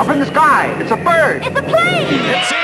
Up in the sky. It's a bird. It's a plane! It's